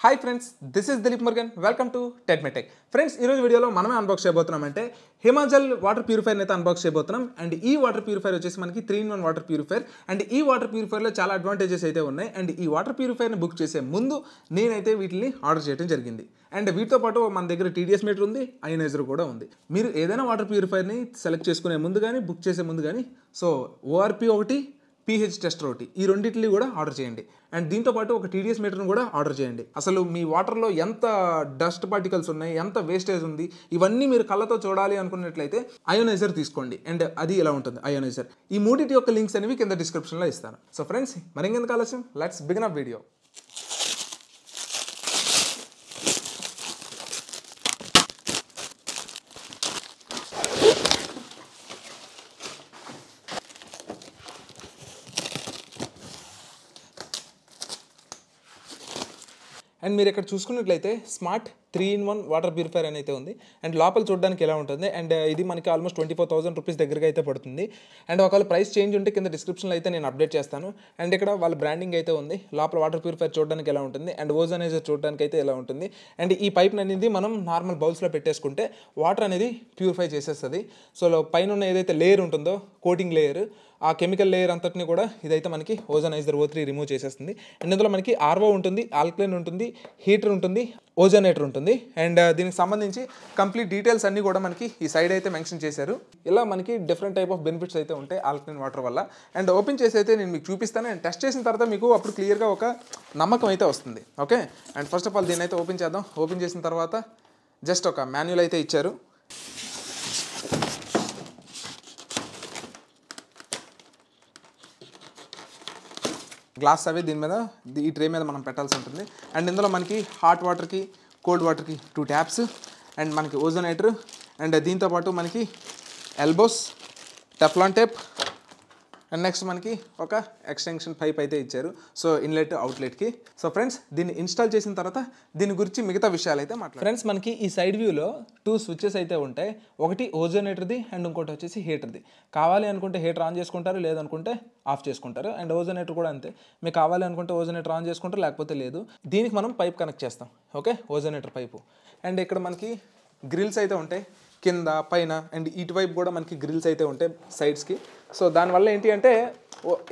Hi friends this is Dilip Murugan welcome to టెక్మెటెక్ friends ఈరోజు వీడియోలో మనమే అన్బాక్స్ చేయబోతున్నాం అంటే హిమాచల్ వాటర్ ప్యూరిఫైర్ అయితే అన్బాక్స్ చేయబోతున్నాం. అండ్ ఈ వాటర్ ప్యూరిఫైర్ వచ్చేసి మనకి three in one water purifier and ఈ వాటర్ ప్యూరిఫైర్లో చాలా అడ్వాంటేజెస్ అయితే ఉన్నాయి. అండ్ ఈ వాటర్ ప్యూరిఫైర్ని బుక్ చేసే ముందు నేనైతే వీటిని ఆర్డర్ చేయడం జరిగింది. అండ్ వీటితో పాటు మన దగ్గర టీడీఎస్ మీటర్ ఉంది అయనైజర్ కూడా ఉంది. మీరు ఏదైనా వాటర్ ప్యూరిఫైర్ని సెలెక్ట్ చేసుకునే ముందు కానీ బుక్ చేసే ముందు కానీ సో ఓఆర్పి ఒకటి పీహెచ్ టెస్టర్ ఒకటి ఈ రెండింటిని కూడా ఆర్డర్ చేయండి. అండ్ దీంతో పాటు ఒక టీడీఎస్ మీటర్ని కూడా ఆర్డర్ చేయండి. అసలు మీ వాటర్లో ఎంత డస్ట్ పార్టికల్స్ ఉన్నాయి ఎంత వేస్టేజ్ ఉంది ఇవన్నీ మీరు కళ్ళతో చూడాలి అనుకున్నట్లయితే అయోనైజర్ తీసుకోండి. అండ్ అది ఇలా ఉంటుంది? అయోనైజర్. ఈ మూడింటి యొక్క లింక్స్ అనేవి కింద డిస్క్రిప్షన్లో ఇస్తాను. సో ఫ్రెండ్స్ మరింకెందుకు ఆలస్యం? Let's begin up video. And మీరు ఇక్కడ చూసుకున్నట్లయితే smart three in one water purifier అని అయితే ఉంది. అండ్ లోపల చూడడానికి ఎలా ఉంటుంది? అండ్ uh, ఇది మనకి almost twenty four thousand rupees దగ్గరగా అయితే పడుతుంది. అండ్ ఒకవేళ ప్రైస్ చేంజ్ ఉంటే కింద డిస్క్రిప్షన్లో అయితే నేను అప్డేట్ చేస్తాను. అండ్ ఇక్కడ వాళ్ళ బ్రాండింగ్ అయితే ఉంది. లోపల వాటర్ ప్యూరిఫైర్ చూడడానికి ఎలా ఉంటుంది? అండ్ ఓజనైజర్ చూడడానికి అయితే ఎలా ఉంటుంది? అండ్ ఈ పైప్ అనేది మనం నార్మల్ బౌల్స్లో పెట్టేసుకుంటే వాటర్ అనేది ప్యూరిఫై చేసేస్తుంది. సో పైన ఉన్న ఏదైతే లేయర్ ఉంటుందో కోటింగ్ లేయర్ ఆ కెమికల్ లేయర్ అంతటిని కూడా ఇదైతే మనకి ఓజనైజర్ ఓ త్రీ రిమూవ్ చేసేస్తుంది. అండ్ ఇందులో మనకి ఆర్వో ఉంటుంది ఆల్క్లైన్ ఉంటుంది హీటర్ ఉంటుంది ఓజనేటర్ ఉంటుంది. అండ్ దీనికి సంబంధించి కంప్లీట్ డీటెయిల్స్ అన్నీ కూడా మనకి ఈ సైడ్ అయితే మెన్షన్ చేశారు. ఇలా మనకి డిఫరెంట్ టైప్ ఆఫ్ బెనిఫిట్స్ అయితే ఉంటాయి ఆల్క్లైన్ వాటర్ వల్ల. అండ్ ఓపెన్ చేసి అయితే నేను మీకు చూపిస్తాను. అండ్ టెస్ట్ చేసిన తర్వాత మీకు అప్పుడు క్లియర్గా ఒక నమ్మకం అయితే వస్తుంది. Okay? And first of all దీన్ని అయితే ఓపెన్ చేద్దాం. ఓపెన్ చేసిన తర్వాత జస్ట్ ఒక మాన్యువల్ అయితే ఇచ్చారు. గ్లాస్ అవి దీని మీద ఈ ట్రే మీద మనం పెట్టాల్సి ఉంటుంది. అండ్ ఇందులో మనకి హాట్ వాటర్కి కోల్డ్ వాటర్కి టూ ట్యాప్స్ అండ్ మనకి ఓజోనేటర్ అండ్ దీంతో పాటు మనకి elbows Teflon tape and next మనకి ఒక ఎక్స్టెన్షన్ పైప్ అయితే ఇచ్చారు. సో ఇన్లెట్ అవుట్లెట్కి సో ఫ్రెండ్స్ దీన్ని ఇన్స్టాల్ చేసిన తర్వాత దీని గురించి మిగతా విషయాలు అయితే మాట్లాడు ఫ్రెండ్స్ మనకి ఈ సైడ్ వ్యూలో టూ స్విచ్చెస్ అయితే ఉంటాయి. ఒకటి ఓజోనేటర్ది అండ్ ఇంకోటి వచ్చేసి హీటర్ది కావాలి అనుకుంటే హీటర్ ఆన్ చేసుకుంటారు లేదనుకుంటే ఆఫ్ చేసుకుంటారు. అండ్ ఓజోనేటర్ కూడా అంతే. మీకు కావాలి అనుకుంటే ఓజోనేటర్ ఆన్ చేసుకుంటారు లేకపోతే లేదు. దీనికి మనం పైప్ కనెక్ట్ చేస్తాం. ఓకే ఓజోనేటర్ పైపు అండ్ ఇక్కడ మనకి గ్రిల్స్ అయితే ఉంటాయి. కింద పైన అండ్ ఇటువైపు కూడా మనకి గ్రిల్స్ అయితే ఉంటాయి సైడ్స్కి సో దానివల్ల ఏంటి అంటే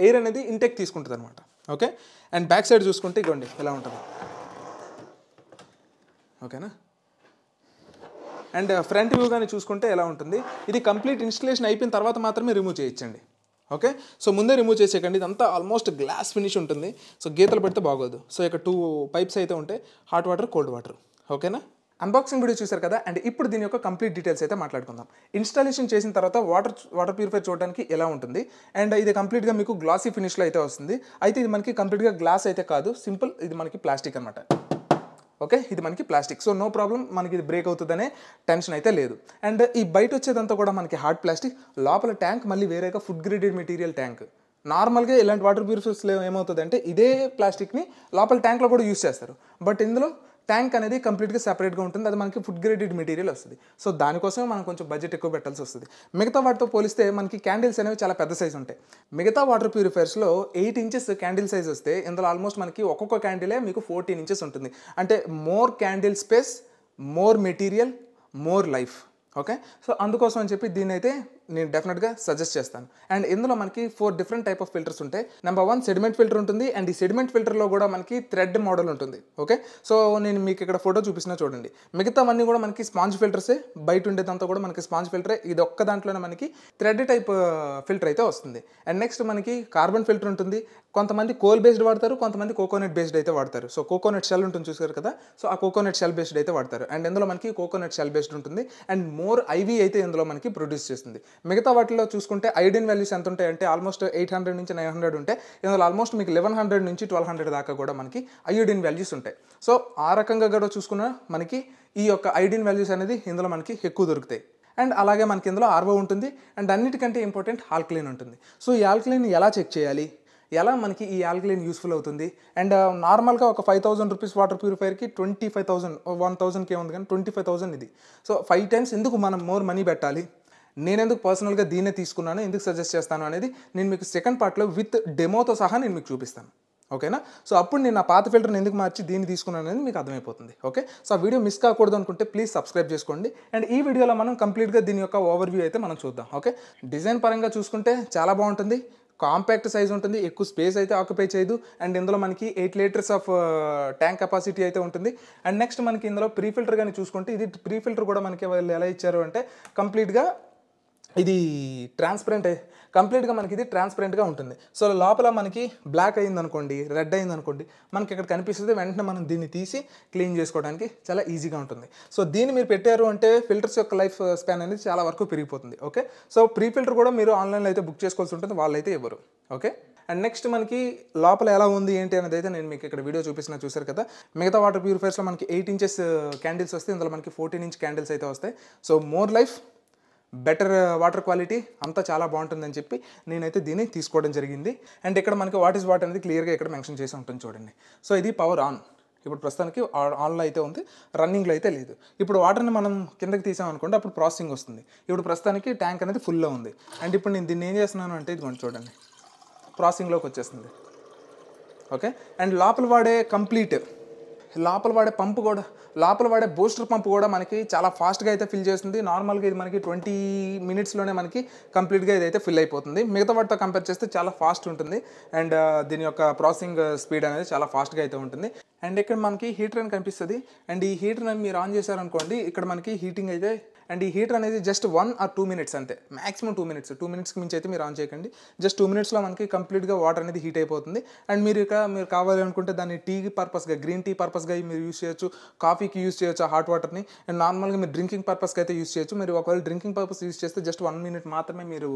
ఎయిర్ అనేది ఇంటెక్ తీసుకుంటుంది అనమాట ఓకే అండ్ బ్యాక్ సైడ్ చూసుకుంటే ఇగోండి ఎలా ఉంటుంది. ఓకేనా అండ్ ఫ్రంట్ వ్యూ కానీ చూసుకుంటే ఎలా ఉంటుంది? ఇది కంప్లీట్ ఇన్స్టలేషన్ అయిపోయిన తర్వాత మాత్రమే రిమూవ్ చేయొచ్చండి. ఓకే సో ముందే రిమూవ్ చేసేయకండి. ఇదంతా ఆల్మోస్ట్ గ్లాస్ ఫినిష్ ఉంటుంది. సో గీతలు పెడితే బాగోదు. సో ఇక్కడ టూ పైప్స్ అయితే ఉంటాయి. హాట్ వాటర్ కోల్డ్ వాటర్ ఓకేనా అన్బాక్సింగ్ వీడియో చూశారు కదా అండ్ ఇప్పుడు దీని యొక్క కంప్లీట్ డీటెయిల్స్ అయితే మాట్లాడుకుందాం. ఇన్స్టాలేషన్ చేసిన తర్వాత వాటర్ వాటర్ ప్యూరిఫైర్ చూడడానికి ఎలా ఉంటుంది? అండ్ ఇది కంప్లీట్గా మీకు గ్లాసీ ఫినిష్లో అయితే వస్తుంది. అయితే ఇది మనకి కంప్లీట్గా గ్లాస్ అయితే కాదు సింపుల్ ఇది మనకి ప్లాస్టిక్ అనమాట ఓకే ఇది మనకి ప్లాస్టిక్ సో నో ప్రాబ్లం మనకి ఇది బ్రేక్ అవుతుందనే టెన్షన్ అయితే లేదు. అండ్ ఈ బయట వచ్చేదంతా కూడా మనకి హార్డ్ ప్లాస్టిక్ లోపల ట్యాంక్ మళ్ళీ వేరేగా ఫుడ్ గ్రేడెడ్ మెటీరియల్ ట్యాంక్ నార్మల్గా ఇలాంటి వాటర్ ప్యూరిఫైర్స్లో ఏమవుతుంది అంటే ఇదే ప్లాస్టిక్ని లోపల ట్యాంక్లో కూడా యూస్ చేస్తారు. బట్ ఇందులో ట్యాంక్ అనేది కంప్లీట్గా సెపరేట్గా ఉంటుంది. అది మనకి ఫుడ్ గ్రేడెడ్ మెటీరియల్ వస్తుంది. సో దానికోసమే మనం కొంచెం బడ్జెట్ ఎక్కువ పెట్టాల్సి వస్తుంది. మిగతా వాటితో పోలిస్తే మనకి క్యాండిల్స్ అనేవి చాలా పెద్ద సైజ్ ఉంటాయి. మిగతా వాటర్ ప్యూరిఫైర్స్లో ఎయిట్ ఇంచెస్ క్యాండిల్ సైజ్ వస్తే ఇందులో ఆల్మోస్ట్ మనకి ఒక్కొక్క క్యాండిలే మీకు ఫోర్టీన్ ఇంచెస్ ఉంటుంది. అంటే more candle space more material more life. Okay? So అందుకోసం అని చెప్పి దీన్ని అయితే నేను డెఫినెట్గా సజెస్ట్ చేస్తాను. అండ్ ఇందులో మనకి four different type of filters ఉంటాయి నెంబర్ వన్ సెడిమెంట్ ఫిల్టర్ ఉంటుంది అండ్ ఈ సెడిమెంట్ ఫిల్టర్లో కూడా మనకి థ్రెడ్ మోడల్ ఉంటుంది. ఓకే సో నేను మీకు ఇక్కడ ఫోటో చూపిస్తున్నా చూడండి. మిగతావన్నీ కూడా మనకి స్పాంజ్ ఫిల్టర్సే బయట ఉండేదంతా కూడా మనకి స్పాంజ్ ఫిల్టరే ఇది ఒక్క దాంట్లోనే మనకి థ్రెడ్ టైప్ ఫిల్టర్ అయితే వస్తుంది. అండ్ నెక్స్ట్ మనకి కార్బన్ ఫిల్టర్ ఉంటుంది. కొంతమంది కోల్ బేస్డ్ వాడతారు కొంతమంది కోకోనట్ బేస్డ్ అయితే వాడతారు. సో కోకోనట్ షెల్ ఉంటుంది చూసారు కదా? సో ఆ కోకోనట్ షెల్ బేస్డ్ అయితే వాడతారు. అండ్ ఇందులో మనకి కోకోనట్ షెల్ బేస్డ్ ఉంటుంది. అండ్ మోర్ ఐవీ అయితే ఇందులో మనకి ప్రొడ్యూస్ చేస్తుంది. మిగతా వాటిలో చూసుకుంటే ఐడిన్ వాల్యూస్ ఎంత ఉంటాయి అంటే ఆల్మోస్ట్ ఎయిట్ హండ్రెడ్ నుంచి నైన్ హండ్రెడ్ ఉంటాయి. ఇందులో ఆల్మోస్ట్ మీకు లెవెన్ హండ్రెడ్ నుంచి ట్వెల్వ్ హండ్రెడ్ దాకా కూడా మనకి ఐడిన్ వాల్యూస్ ఉంటాయి. సో ఆ రకంగా కూడా చూసుకున్న మనకి ఈ యొక్క ఐడిన్ వాల్యూస్ అనేది ఇందులో మనకి ఎక్కువ దొరుకుతాయి. అండ్ అలాగే మనకి ఇందులో ఆర్వో ఉంటుంది. అండ్ అన్నిటికంటే ఇంపార్టెంట్ ఆల్క్లీన్ ఉంటుంది. సో ఈ ఆల్క్లీన్ ఎలా చెక్ చేయాలి? ఎలా మనకి ఈ ఆల్కలైన్ యూస్ఫుల్ అవుతుంది? అండ్ నార్మల్గా ఒక ఫైవ్ థౌసండ్ రూపీస్ వాటర్ ప్యూరిఫైర్కి ట్వంటీ ఫైవ్ థౌసండ్ వన్ థౌసండ్కే ఉంది కానీ ట్వంటీ ఫైవ్ థౌసండ్ ఇది. సో ఫైవ్ టైమ్స్ ఎందుకు మనం మోర్ మనీ పెట్టాలి? నేను ఎందుకు పర్సనల్గా దీన్నే తీసుకున్నాను ఎందుకు సజెస్ట్ చేస్తాను అనేది నేను మీకు సెకండ్ పార్ట్లో విత్ డెమోతో సహా నేను మీకు చూపిస్తాను. ఓకేనా సో అప్పుడు నేను నా పాత ఫిల్టర్ని ఎందుకు మార్చి దీన్ని తీసుకున్నాను అనేది మీకు అర్థమైపోతుంది. ఓకే సో ఆ వీడియో మిస్ కాకూడదు అనుకుంటే ప్లీజ్ సబ్స్క్రైబ్ చేసుకోండి. అండ్ ఈ వీడియోలో మనం కంప్లీట్గా దీని యొక్క ఓవర్ వ్యూ అయితే మనం చూద్దాం. ఓకే డిజైన్ పరంగా చూసుకుంటే చాలా బాగుంటుంది. కాంపాక్ట్ సైజ్ ఉంటుంది. ఎక్కువ స్పేస్ అయితే ఆక్యుపై చేయదు. అండ్ ఇందులో మనకి eight litres of tank capacity అయితే ఉంటుంది. అండ్ నెక్స్ట్ మనకి ఇందులో ప్రీ ఫిల్టర్ కానీ చూసుకుంటే ఇది ప్రీ ఫిల్టర్ కూడా మనకి వాళ్ళు ఎలా ఇచ్చారు అంటే కంప్లీట్గా ఇది ట్రాన్స్పరెంట్ కంప్లీట్గా మనకి ఇది ట్రాన్స్పరెంట్గా ఉంటుంది. సో లోపల మనకి బ్లాక్ అయింది అనుకోండి రెడ్ అయింది అనుకోండి మనకి ఇక్కడ కనిపిస్తుంది వెంటనే మనం దీన్ని తీసి క్లీన్ చేసుకోవడానికి చాలా ఈజీగా ఉంటుంది. సో దీన్ని మీరు పెట్టారు అంటే ఫిల్టర్స్ యొక్క లైఫ్ స్పాన్ అనేది చాలా వరకు పెరిగిపోతుంది. ఓకే సో ప్రీ ఫిల్టర్ కూడా మీరు ఆన్లైన్లో అయితే బుక్ చేసుకోవాల్సి ఉంటుంది వాళ్ళైతే ఇవ్వరు. ఓకే అండ్ నెక్స్ట్ మనకి లోపల ఎలా ఉంది ఏంటి అనేది అయితే నేను మీకు ఇక్కడ వీడియో చూపిస్తున్నా చూసారు కదా? మిగతా వాటర్ ప్యూరిఫైర్స్లో మనకి ఎయిట్ ఇంచెస్ క్యాండిల్స్ వస్తాయి. ఇందులో మనకి ఫోర్టీన్ ఇంచ్ క్యాండిల్స్ అయితే వస్తాయి. So more life better uh, water quality అంతా చాలా బాగుంటుందని చెప్పి నేనైతే దీన్ని తీసుకోవడం జరిగింది. అండ్ ఇక్కడ మనకి వాట్ ఈస్ వాట్ అనేది క్లియర్గా ఇక్కడ మెన్షన్ చేసి ఉంటుంది చూడండి. సో ఇది పవర్ ఆన్. ఇప్పుడు ప్రస్తుతానికి ఆన్లో అయితే ఉంది రన్నింగ్లో అయితే లేదు. ఇప్పుడు వాటర్ని మనం కిందకి తీసామనుకోండి అప్పుడు ప్రాసెసింగ్ వస్తుంది. ఇప్పుడు ప్రస్తుతానికి ట్యాంక్ అనేది ఫుల్లో ఉంది. అండ్ ఇప్పుడు నేను దీన్ని ఏం చేస్తున్నాను అంటే ఇదిగోండి చూడండి ప్రాసెసింగ్లోకి వచ్చేస్తుంది. ఓకే? అండ్ లోపల వాడే కంప్లీట్ లోపల వాడే పంపు కూడా లోపల వాడే బూస్టర్ పంప్ కూడా మనకి చాలా ఫాస్ట్గా అయితే ఫిల్ చేస్తుంది. నార్మల్గా ఇది మనకి ట్వంటీ మినిట్స్లోనే మనకి కంప్లీట్గా ఇదైతే ఫిల్ అయిపోతుంది. మిగతా వాటితో కంపేర్ చేస్తే చాలా ఫాస్ట్ ఉంటుంది. అండ్ దీని యొక్క ప్రాసెసింగ్ స్పీడ్ అనేది చాలా ఫాస్ట్గా అయితే ఉంటుంది. అండ్ ఇక్కడ మనకి హీటర్ అని కనిపిస్తుంది. అండ్ ఈ హీటర్ అని మీరు ఆన్ చేశారనుకోండి ఇక్కడ మనకి హీటింగ్ అయితే అండ్ ఈ హీటర్ అనేది just one or two minutes అంతే. Maximum two minutes. టూ మినిట్స్కి మించి అయితే మీరు ఆన్ చేయకండి. జస్ట్ టూ మినిట్స్లో మనకి కంప్లీట్గా వాటర్ అనేది హీట్ అయిపోతుంది. అండ్ మీరు ఇక మీరు కావాలి అనుకుంటే దాన్ని టీ పర్పస్గా గ్రీన్ టీ పర్పస్గా మీరు యూస్ చేయొచ్చు. కాఫీకి యూస్ చేయొచ్చు ఆ హాట్ వాటర్ని. అండ్ నార్మల్గా మీరు డ్రింకింగ్ పర్పస్కి అయితే యూస్ చేయొచ్చు. మీరు ఒకవేళ డ్రింకింగ్ పర్పస్ యూస్ చేస్తే జస్ట్ వన్ మినిట్ మాత్రమే మీరు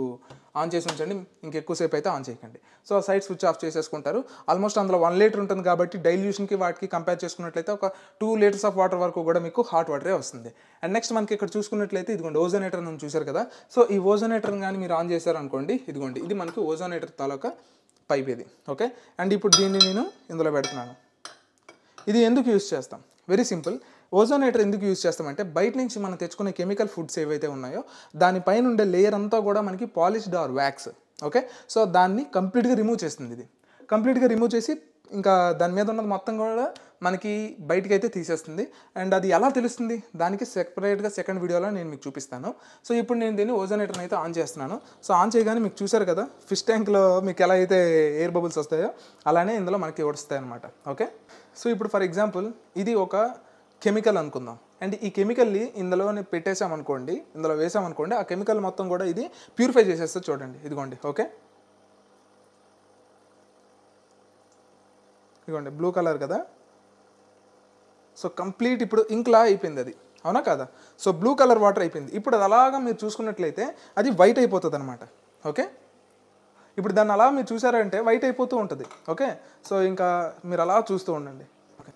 ఆన్ చేసి ఉంచండి. ఇంకెక్కువసేపు అయితే ఆన్ చేయకండి. సో ఆ సైడ్ స్విచ్ ఆఫ్ చేసేసుకుంటారు. ఆల్మోస్ట్ అందులో వన్ లీటర్ ఉంటుంది కాబట్టి డైల్యూషన్కి వాటికి కంపేర్ చేసుకున్నట్లయితే ఒక టూ లీటర్స్ ఆఫ్ వాటర్ వరకు కూడా మీకు హాట్ వాటరే వస్తుంది. అండ్ నెక్స్ట్ మనకి ఇక్కడ చూసుకున్నట్లయితే ఇదిగోండి ఓజోనేటర్ మనం చూశారు కదా. సో ఈ ఓజోనేటర్ కానీ మీరు ఆన్ చేశారనుకోండి ఇదిగోండి ఇది మనకి ఓజోనేటర్ తాలూకా పైప్ ఇది ఓకే? అండ్ ఇప్పుడు దీన్ని నేను ఇందులో పెడుతున్నాను. ఇది ఎందుకు యూస్ చేస్తాం? Very simple. ఓజోనేటర్ ఎందుకు యూస్ చేస్తామంటే బయట నుంచి మనం తెచ్చుకునే కెమికల్ ఫుడ్స్ ఏవైతే ఉన్నాయో దానిపైన ఉండే లేయర్ అంతా కూడా మనకి polished or wax okay? So దాన్ని కంప్లీట్గా రిమూవ్ చేస్తుంది ఇది. కంప్లీట్గా రిమూవ్ చేసి ఇంకా దాని మీద ఉన్నది మొత్తం కూడా మనకి బయటికి అయితే తీసేస్తుంది. అండ్ అది ఎలా తెలుస్తుంది? దానికి సెపరేట్గా సెకండ్ వీడియోలో నేను మీకు చూపిస్తాను. సో ఇప్పుడు నేను దీన్ని ఓజోనేటర్ని అయితే ఆన్ చేస్తున్నాను. సో ఆన్ చేయగానే మీకు చూసారు కదా? ఫిష్ ట్యాంక్లో మీకు ఎలా అయితే ఎయిర్ బబుల్స్ వస్తాయో అలానే ఇందులో మనకి ఓడిస్తాయి అనమాట ఓకే? సో ఇప్పుడు ఫర్ ఎగ్జాంపుల్ ఇది ఒక కెమికల్ అనుకుందాం. అండ్ ఈ కెమికల్ని ఇందులోనే పెట్టేసామనుకోండి ఇందులో వేసామనుకోండి ఆ కెమికల్ మొత్తం కూడా ఇది ప్యూరిఫై చేసేస్తే చూడండి. ఇదిగోండి. ఓకే? ఇదిగోండి. బ్లూ కలర్ కదా? సో కంప్లీట్ ఇప్పుడు ఇంక్లా అయిపోయింది అది. అవునా కాదా? సో బ్లూ కలర్ వాటర్ అయిపోయింది. ఇప్పుడు అది అలాగా మీరు చూసుకున్నట్లయితే అది వైట్ అయిపోతుంది అనమాట ఓకే? ఇప్పుడు దాన్ని అలా మీరు చూసారంటే వైట్ అయిపోతూ ఉంటుంది. ఓకే? సో ఇంకా మీరు అలా చూస్తూ ఉండండి. ఓకే.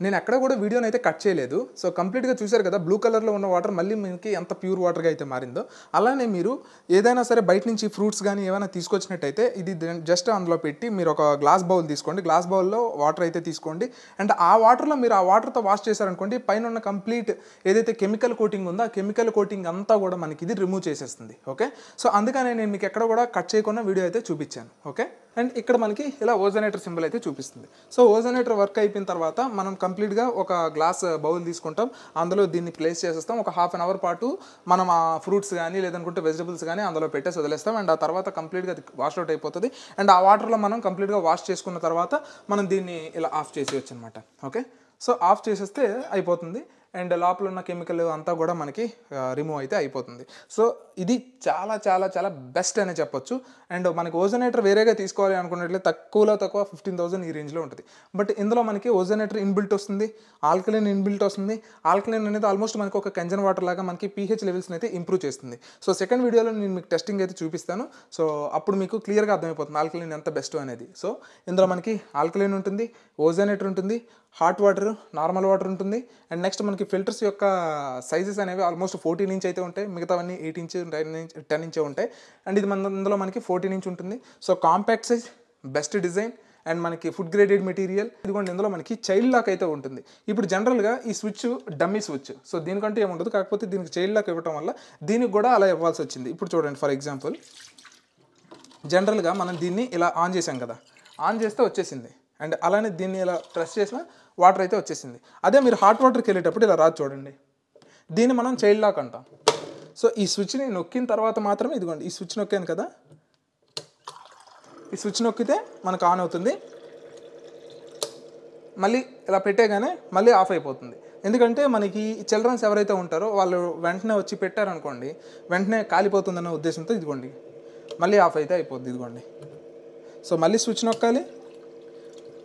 నేను ఎక్కడ కూడా వీడియోని అయితే కట్ చేయలేదు. సో కంప్లీట్గా చూశారు కదా బ్లూ కలర్లో ఉన్న వాటర్ మళ్ళీ మీకు ఎంత ప్యూర్ వాటర్గా అయితే మారిందో. అలానే మీరు ఏదైనా సరే బయట నుంచి ఫ్రూట్స్ కానీ ఏమైనా తీసుకొచ్చినట్టయితే ఇది జస్ట్ అందులో పెట్టి మీరు ఒక గ్లాస్ బౌల్ తీసుకోండి. గ్లాస్ బౌల్లో వాటర్ అయితే తీసుకోండి. అండ్ ఆ వాటర్లో మీరు ఆ వాటర్తో వాష్ చేశారనుకోండి పైన ఉన్న కంప్లీట్ ఏదైతే కెమికల్ కోటింగ్ ఉందో ఆ కెమికల్ కోటింగ్ అంతా కూడా మనకి ఇది రిమూవ్ చేసేస్తుంది. ఓకే? సో అందుకనే నేను మీకు ఎక్కడ కూడా కట్ చేయకుండా వీడియో అయితే చూపించాను. ఓకే? అండ్ ఇక్కడ మనకి ఇలా ఓజనేటర్ సింబల్ అయితే చూపిస్తుంది. సో ఓజనేటర్ వర్క్ అయిపోయిన తర్వాత మనం కంప్లీట్గా ఒక గ్లాస్ బౌల్ తీసుకుంటాం. అందులో దీన్ని ప్లేస్ చేసేస్తాం. ఒక హాఫ్ అన్ అవర్ పాటు మనం ఆ ఫ్రూట్స్ కానీ లేదనుకుంటే వెజిటబుల్స్ కానీ అందులో పెట్టేసి వదిలేస్తాం. అండ్ ఆ తర్వాత కంప్లీట్గా అది వాష్ అవుట్ అయిపోతుంది. అండ్ ఆ వాటర్లో మనం కంప్లీట్గా వాష్ చేసుకున్న తర్వాత మనం దీన్ని ఇలా ఆఫ్ చేసేయచ్చు అనమాట ఓకే? సో ఆఫ్ చేసేస్తే అయిపోతుంది. అండ్ లోపల ఉన్న కెమికల్ అంతా కూడా మనకి రిమూవ్ అయితే అయిపోతుంది. సో ఇది చాలా చాలా చాలా బెస్ట్ అనే చెప్పొచ్చు. అండ్ మనకి ఓజోనేటర్ వేరేగా తీసుకోవాలి అనుకున్నట్లయితే తక్కువలో తక్కువ ఫిఫ్టీన్ థౌసండ్ ఈ రేంజ్లో ఉంటుంది. బట్ ఇందులో మనకి ఓజోనేటర్ ఇన్బిల్ట్ వస్తుంది ఆల్కలైన్ ఇన్బిల్ట్ వస్తుంది. ఆల్కలైన్ అనేది ఆల్మోస్ట్ మనకి ఒక కంజన్ వాటర్ లాగా మనకి పీహెచ్ లెవెల్స్ని అయితే ఇంప్రూవ్ చేస్తుంది. సో సెకండ్ వీడియోలో నేను మీకు టెస్టింగ్ అయితే చూపిస్తాను. సో అప్పుడు మీకు క్లియర్గా అర్థమైపోతుంది ఆల్కలైన్ ఎంత బెస్ట్ అనేది. సో ఇందులో మనకి ఆల్కలైన్ ఉంటుంది ఓజనేటర్ ఉంటుంది హాట్ వాటర్ నార్మల్ వాటర్ ఉంటుంది. అండ్ నెక్స్ట్ మనకి ఫిల్టర్స్ యొక్క సైజెస్ అనేవి ఆల్మోస్ట్ ఫోర్టీన్ ఇంచ్ అయితే ఉంటాయి. మిగతావన్నీ eight inch ten inch ten ఇంచే ఉంటాయి. అండ్ ఇది మన ఇందులో మనకి ఫోర్టీన్ ఇంచ్ ఉంటుంది. So compact size best design and మనకి ఫుడ్ గ్రేడెడ్ మెటీరియల్. ఇదిగోండి ఇందులో మనకి చైల్డ్ లాక్ అయితే ఉంటుంది. ఇప్పుడు జనరల్గా ఈ స్విచ్ డమ్మీ స్విచ్. సో దీనికంటే ఏముండదు. కాకపోతే దీనికి చైల్డ్ లాక్ ఇవ్వడం వల్ల దీనికి కూడా అలా ఇవ్వాల్సి వచ్చింది. ఇప్పుడు చూడండి ఫర్ ఎగ్జాంపుల్. జనరల్గా మనం దీన్ని ఇలా ఆన్ చేసాం కదా. ఆన్ చేస్తే వచ్చేసింది. అండ్ అలానే దీన్ని ఇలా ప్రెస్ చేసినా వాటర్ అయితే వచ్చేసింది. అదే మీరు హాట్ వాటర్కి వెళ్ళేటప్పుడు ఇలా రాదు చూడండి. దీన్ని మనం చైల్డ్ లాక్ అంటాం. సో ఈ స్విచ్ని నొక్కిన తర్వాత మాత్రమే ఇదిగోండి ఈ స్విచ్ నొక్కాను కదా. ఈ స్విచ్ నొక్కితే మనకు ఆన్ అవుతుంది. మళ్ళీ ఇలా పెట్టేగానే మళ్ళీ ఆఫ్ అయిపోతుంది. ఎందుకంటే మనకి చిల్డ్రన్స్ ఎవరైతే ఉంటారో వాళ్ళు వెంటనే వచ్చి పెట్టారనుకోండి వెంటనే కాలిపోతుందన్న ఉద్దేశంతో ఇదిగోండి మళ్ళీ ఆఫ్ అయితే అయిపోద్ది ఇదిగోండి. సో మళ్ళీ స్విచ్ నొక్కాలి.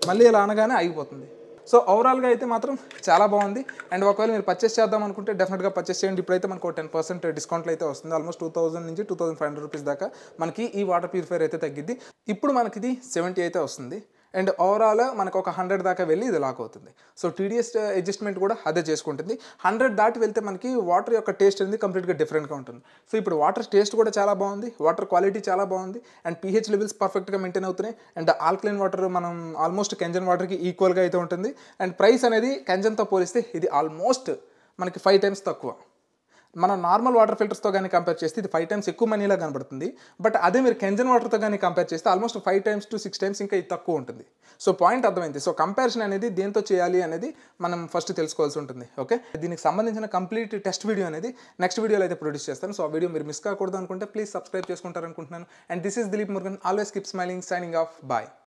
మళ్ళీ ఇలా అనగానే ఆగిపోతుంది. సో ఓవరాల్గా అయితే మాత్రం చాలా బాగుంది. అండ్ ఒకవేళ మీరు పర్చేస్ చేద్దాం అనుకుంటే డెఫినెట్గా పర్చేస్ చేయండి. ఇప్పుడైతే మనకు టెన్ పర్సెంట్ డిస్కౌంట్లో అయితే వస్తుంది. ఆల్మోస్ట్ టూ థౌసండ్ నుంచి two thousand five hundred rupees దాకా మనకి ఈ వాటర్ ప్యూరిఫైర్ అయితే తగ్గిద్ది. ఇప్పుడు మనకి ఇది సెవెంటీ అయితే వస్తుంది. అండ్ ఓవరాల్ మనకు ఒక హండ్రెడ్ దాకా వెళ్ళి ఇది లాక్ అవుతుంది. సో టీడీఎస్ అడ్జస్ట్మెంట్ కూడా అదే చేసుకుంటుంది. హండ్రెడ్ దాటి వెళ్తే మనకి వాటర్ యొక్క టేస్ట్ అనేది కంప్లీట్గా డిఫరెంట్గా ఉంటుంది. సో ఇప్పుడు వాటర్ టేస్ట్ కూడా చాలా బాగుంది. వాటర్ క్వాలిటీ చాలా బాగుంది. అండ్ పీహెచ్ లెవెల్స్ పర్ఫెక్ట్గా మెయింటైన్ అవుతున్నాయి. అండ్ ఆల్కలైన్ వాటర్ మనం ఆల్మోస్ట్ కెంజన్ వాటర్కి ఈక్వల్గా అయితే ఉంటుంది. అండ్ ప్రైస్ అనేది కెంజన్తో పోలిస్తే ఇది ఆల్మోస్ట్ మనకి ఫైవ్ టైమ్స్ తక్కువ. మనం నార్మల్ వాటర్ ఫిల్టర్స్తో కానీ కంపేర్ చేస్తే ఇది ఫైవ్ టైమ్స్ ఎక్కువ మనీలా కనబడుతుంది. బట్ అదే మీరు కెంజన్ వాటర్తో కానీ కంపేర్ చేస్తే almost five times to six times ఇంకా ఇది తక్కువ ఉంటుంది. సో పాయింట్ అర్థమైంది. సో కంపారిజన్ అనేది దేంతో చేయాలి అనేది మనం ఫస్ట్ తెలుసుకోవాల్సి ఉంటుంది. ఓకే? దీనికి సంబంధించిన కంప్లీట్ టెస్ట్ వీడియో అనేది నెక్స్ట్ వీడియోలో అయితే ప్రొడ్యూస్ చేస్తాను. సో ఆ వీడియో మీరు మిస్ కాకూడదు అనుకుంటే ప్లీజ్ సబ్స్క్రైబ్ చేసుకుంటారు అనుకుంటున్నాను and this is Dilip Murugan. Always keep smiling signing off. Bye.